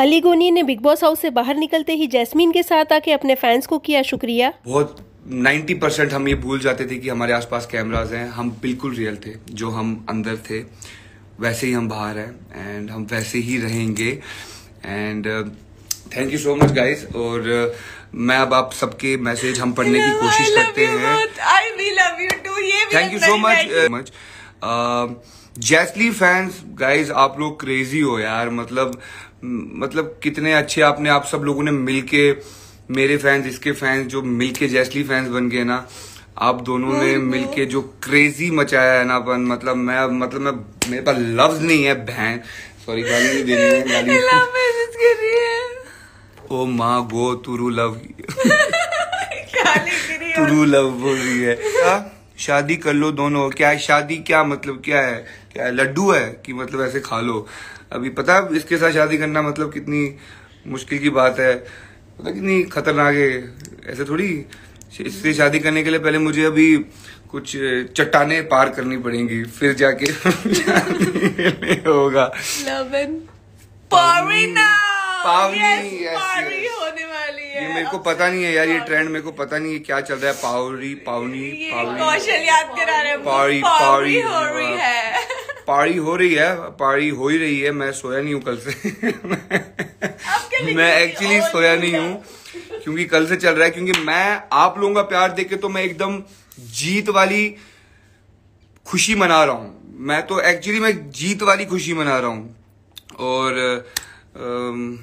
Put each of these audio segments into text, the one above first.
अली गोनी ने big boss house से बाहर निकलते ही जैस्मीन के साथ आके अपने फैंस को किया शुक्रिया। बहुत 90 परसेंट हम ये भूल जाते थे कि हमारे आसपास कैमराज हैं। हम बिल्कुल रियल थे जो हम अंदर थे वैसे ही हम बाहर हैं एंड हम वैसे ही रहेंगे। And thank you so much guys और uh, मैं अब आप सबके मैसेज हम पढ़ने की कोशिश करते हैं। Thank you so much much जैसली fans guys आप लोग क्रेजी हो यार। मतलब मतलब कितने अच्छे आपने आप सब लोगों ने मिलके मेरे फैंस इसके फैंस जो मिलके जैसली फैंस बन गए ना आप दोनों ने मिलके जो क्रेजी मचाया है ना अपन मतलब मैं मतलब मैं मेरे पास लफ्ज नहीं है बहन। सॉरी गाली नहीं देनी है गाली ओ माँ गो तुरु लव तुरु लव बोल रही है। क्या? शादी कर लो दोनों। क्या है शादी क्या मतलब क्या है? क्या है लड्डू है कि मतलब ऐसे खा लो? अभी पता है इसके साथ शादी करना मतलब कितनी मुश्किल की बात है पता कितनी खतरनाक है ऐसे थोड़ी। इससे शादी करने के लिए पहले मुझे अभी कुछ चट्टाने पार करनी पड़ेंगी फिर जाके होगा। पावनी होने वाली है। ये मेरे को पता नहीं है यार ये ट्रेंड मेरे को पता नहीं है क्या चल रहा है पावरी पावनी पावरी कौशल याद करा रहे हैं पारी पावरी हो रही है। पारी हो रही है पारी हो ही रही है मैं सोया नहीं हूँ कल से। मैं एक्चुअली सोया नहीं हूँ। क्योंकि कल से चल रहा है क्योंकि मैं आप लोगों का प्यार देख के तो मैं एकदम जीत वाली खुशी मना रहा हूँ। मैं तो एक्चुअली मैं जीत वाली खुशी मना रहा हूँ। और अम,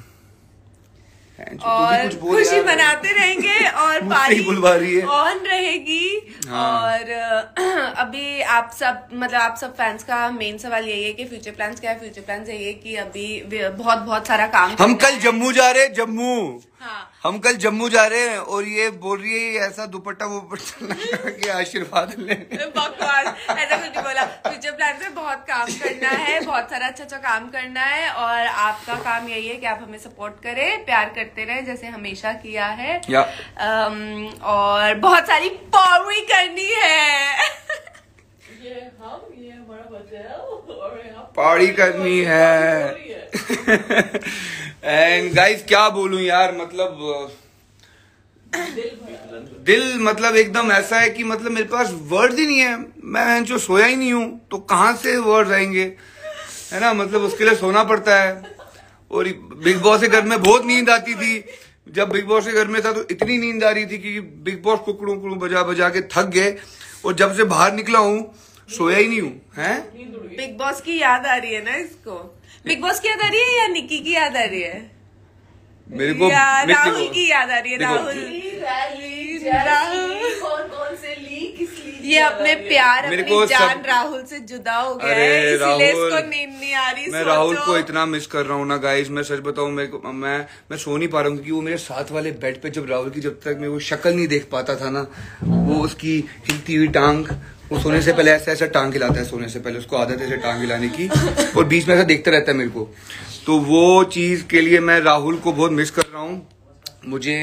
और खुशी मनाते रहेंगे और पारी ऑन रहेगी। हाँ। और अभी आप सब मतलब आप सब फैंस का मेन सवाल यही है कि फ्यूचर प्लान्स क्या है? फ्यूचर प्लान्स यही है कि अभी बहुत बहुत सारा काम हम कल जम्मू जा रहे हैं जम्मू। हाँ। हम कल जम्मू जा रहे हैं और ये बोल रही है ऐसा दुपट्टा वुपट्टा लगा के आशीर्वाद ले बकवास ऐसा कुछ नहीं बोला। फ्यूचर प्लान में बहुत काम करना है बहुत सारा अच्छा अच्छा काम करना है और आपका काम यही है कि आप हमें सपोर्ट करें प्यार करते रहे जैसे हमेशा किया है। या। अम, और बहुत सारी पावरी करनी है। पार्टी करनी है। एंड गाइस क्या बोलूँ यार मतलब दिल मतलब एकदम ऐसा है कि मतलब मेरे पास वर्ड ही नहीं है। मैं जो सोया ही नहीं हूँ तो कहाँ से वर्ड आएँगे? है ना? मतलब उसके लिए सोना पड़ता है। और बिग बॉस के घर में बहुत नींद आती थी। जब बिग बॉस के घर में था तो इतनी नींद आ रही थी कि बिग बॉस कुकड़ू कुकड़ू बजा बजा के थक गए। और जब से बाहर निकला हूँ, सोया ही नहीं हूँ। हैं? बिग बॉस की याद आ रही है ना इसको? बिग बॉस की याद आ रही है या निक्की की याद आ रही है? मेरे को या राहुल की याद आ रही है राहुल। राहुल कौन कौन से लीक किस लीक ये अपने प्यार मेरे अपनी को जान सब- राहुल से जुदा हो गया अरे है इसीलिए इसको नींद नहीं आ रही मैं राहुल को इतना मिस कर रहा हूँ ना गाइस मैं सच बताऊँ मेरे को मैं मैं सो नहीं पा रहा हूँ क्योंकि वो मेरे साथ वाले बेड पे जब राहुल की जब तक मैं वो शक्ल नहीं देख पाता था ना वो उसकी हिलती हुई टांग वो सोने से पहले ऐसा ऐसा टांग हिलाता है सोने से पहले उसको आदत है ऐसे टांग हिलाने की और बीच में ऐसा देखता रहता है मेरे को। तो वो चीज़ के लिए मैं राहुल को बहुत मिस कर रहा हूँ। मुझे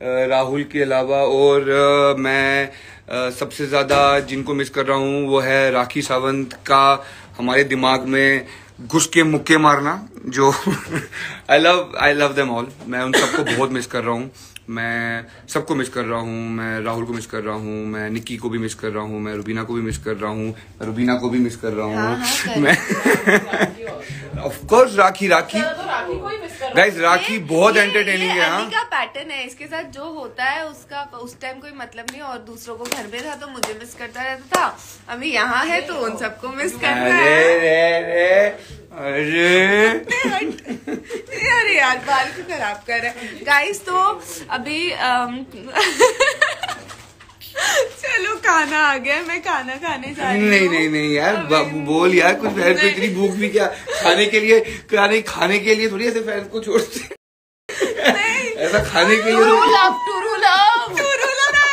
राहुल के अलावा और मैं सबसे ज़्यादा जिनको मिस कर रहा हूँ वो है राखी सावंत का हमारे दिमाग में घुस के मुक्के मारना जो I love I love them all मैं उन सबको बहुत मिस कर रहा हूँ। मैं सबको मिस कर रहा हूँ। मैं राहुल को मिस कर रहा हूँ। मैं निक्की को भी मिस कर रहा हूँ। मैं रुबीना को भी मिस कर रहा हूँ। रुबीना को भी मिस कर रहा हाँ, हूँ मैं ऑफ़ कोर्स राखी राखी तो गाइस राखी बहुत एंटरटेनिंग है हाँ। का पैटर्न है इसके साथ जो होता है उसका उस टाइम कोई मतलब नहीं और दूसरों को घर में था तो मुझे मिस करता रहता था। अभी यहाँ है तो उन सबको मिस करता अरे है रे रे अरे। अरे यार बाल क्यों खराब कर रहे हैं। गाइस तो अभी खाना आ गया मैं खाना खाने जा रही हूँ। नहीं नहीं नहीं यार बोल यार कुछ फ़ैन को इतनी भूख भी क्या? खाने के लिए खाने खाने के लिए थोड़ी ऐसे फ़ैन को छोड़ते ऐसा खाने के लिए टू लव टू लव। क्यों रुला रहा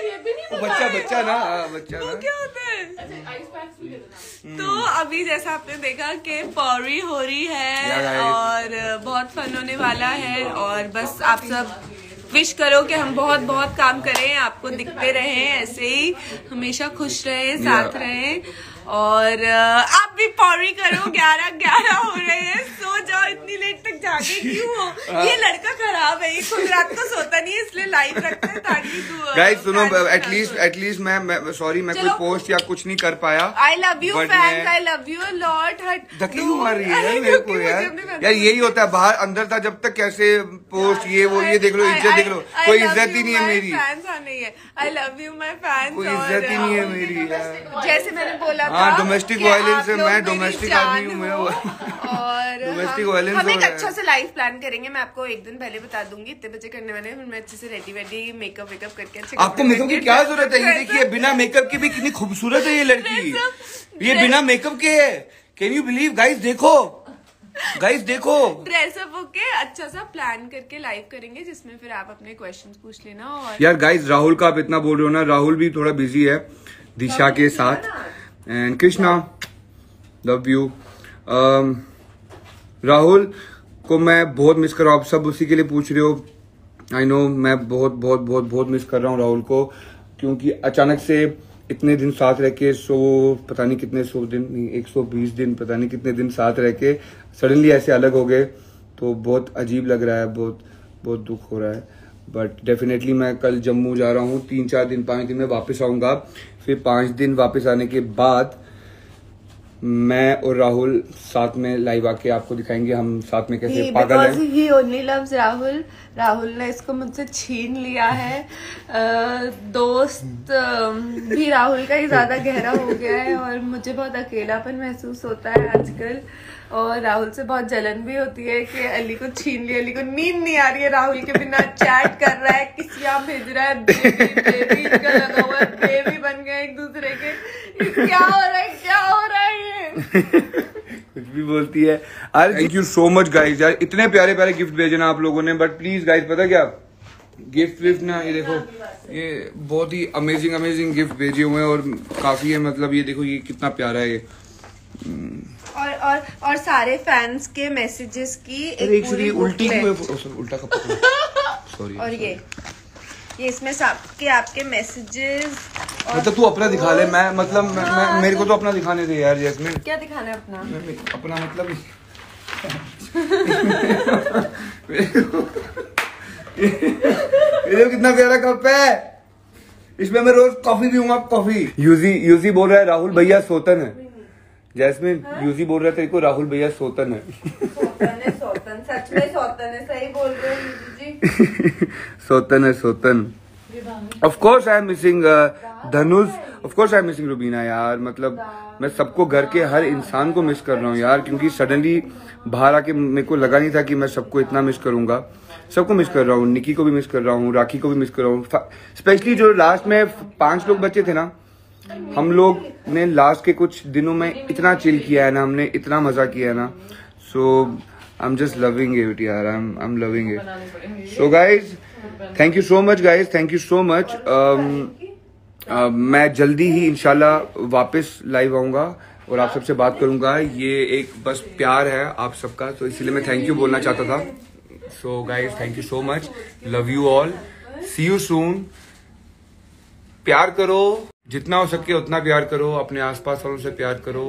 ये भी नहीं वो बच्चा बच्चा ना हाँ, बच्चा ना। क्या होता है? अच्छा देना तो अभी जैसा आपने देखा कि पौरी हो रही है और बहुत फन होने वाला है और बस आप सब विश करो कि हम बहुत बहुत काम करें आपको दिखते रहें ऐसे ही हमेशा खुश रहें साथ. रहें और आप भी पौरी करो ग्यारह ग्यारह हो रहे हैं सो जाओ इतनी लेट तक जागे क्यों हो? ये लड़का खराब है ये खुद रात को सोता नहीं है इसलिए लाइव रखता है ताकि तू गाइस सुनो एटलीस्ट एटलीस्ट मैं, मैं सॉरी मैं कोई पोस्ट या कुछ नहीं कर पाया I love you fans I love you lot हट धक्की क्यों मार रही है मेरे को यार? यार यही होता है बाहर अंदर था जब तक कैसे पोस्ट ये वो ये देख लो इज़्ज़त देख लो। कोई इज़्ज़त ही नहीं है मेरी। फैंस नहीं है। I love you my fans कोई इज़्ज़त ही नहीं है मेरी जैसे मैंने बोला हाँ, domestic कि violence आप से मैं जान आदमी हूँ मैं। और हम, violence हम हो एक अच्छा सा लाइव प्लान करेंगे मैं आपको एक दिन पहले बता दूँगी इतने बजे करने वाले फिर मैं अच्छे से रेडी वेडी मेकअप वेकअप करके अच्छे आपको मेकअप की क्या ज़रूरत है? ये देखिए बिना मेकअप के भी कितनी खूबसूरत है ये लड़की। ये बिना मेकअप के है। कैन यू बिलीव गाइस देखो। गाइस देखो। ड्रेसअप होके अच्छा सा प्लान करके लाइव करेंगे जिसमें फिर आप अपने क्वेश्चंस पूछ लेना और यार गाइस राहुल का आप इतना बोल रहे हो ना राहुल भी थोड़ा बिज़ी है दिशा के साथ। And Krishna love you Rahul को मैं बहुत मिस कर रहा हूँ। आप सब उसी के लिए पूछ रहे हो। आई नो मैं बहुत बहुत बहुत बहुत मिस कर रहा हूँ राहुल को, क्योंकि अचानक से इतने दिन साथ रह के, सौ, पता नहीं कितने सौ दिन, नहीं, एक सौ बीस दिन, पता नहीं कितने दिन साथ रह के सडनली ऐसे अलग हो गए तो बहुत अजीब लग रहा है, बहुत बहुत दुख हो रहा है। बट डेफिनेटली मैं कल जम्मू जा रहा हूँ तीन चार दिन पाँच दिन में वापस आऊँगा। फिर पाँच दिन वापस आने के बाद मैं और राहुल साथ में लाइव आके आपको दिखाएँगे हम साथ में कैसे पागल हैं। He only loves Rahul Rahul ने इसको मुझसे छीन लिया है। दोस्त भी राहुल का ही ज़्यादा गहरा हो गया है और मुझे बहुत अकेलापन महसूस होता है आजकल। और राहुल से बहुत जलन भी होती है कि अली को छीन लिया, अली को नींद नहीं आ रही है राहुल के बिना। चैट कर रहा है किसियाँ भेज रहा है बेबी बेबी इनका लगा हुआ है बेबी बन गए एक दूसरे के। क्या हो रहा है, क्या हो रहा है ये? कुछ भी बोलती है। अरे thank you so much guys यार, इतने प्यारे प्यारे गिफ्ट भेजे ना आप लोगों ने बट प्लीज़ गाइस पता क्या? गिफ्ट विफ्ट ना, ये देखो, ये बहुत ही अमेजिंग अमेजिंग गिफ्ट भेजे हुए हैं और काफ़ी है मतलब ये देखो, ये कितना प्यारा है ये। और और सारे फैंस के मैसेजेस की एक एक पूरी उल्टी है? उल्टा कप सॉरी और ये। ये इसमें सबके आपके मैसेजेस और मतलब तू अपना दिखा ले मैं मतलब मैं, मैं मेरे को तो अपना दिखाने दे यार जैस्मिन क्या दिखाना है अपना? मैं- अपना मतलब ये कितना प्यारा कप है। इसमें मैं रोज कॉफ़ी पीऊँगा कॉफ़ी यूजी यूजी बोल रहा है राहुल भैया सोतन है। जैस्मिन यूजी बोल रहा है तेरे को राहुल भैया सोतन है। सौतन है सौतन। सच में सौतन है सही बोल रहे हो सोतन है सोतन। Of course I am missing Dhanush. Of course I am missing Rubina यार। मतलब मैं सबको घर के हर इंसान को मिस कर रहा हूँ यार क्योंकि सडनली बाहर आके मेरे को लगा नहीं था कि मैं सबको इतना मिस करूँगा। सबको मिस कर रहा हूँ निकी को भी मिस कर रहा हूँ राखी को भी मिस कर रहा हूँ। स्पेशली जो लास्ट में पाँच लोग बचे थे ना हम लोग ने लास्ट के कुछ दिनों में इतना चिल किया है ना, हमने इतना मज़ा किया है ना। So I am just loving it यार I am I am loving it so guys thank you so much guys thank you so much मैं जल्दी ही, इंशाल्लाह, वापस लाइव आऊँगा और आप सबसे बात करूँगा। ये एक बस प्यार है आप सबका तो इसलिए मैं थैंक यू बोलना चाहता था। So guys thank you so much love you all see you soon प्यार करो जितना हो सके उतना प्यार करो अपने आसपास वालों से प्यार करो।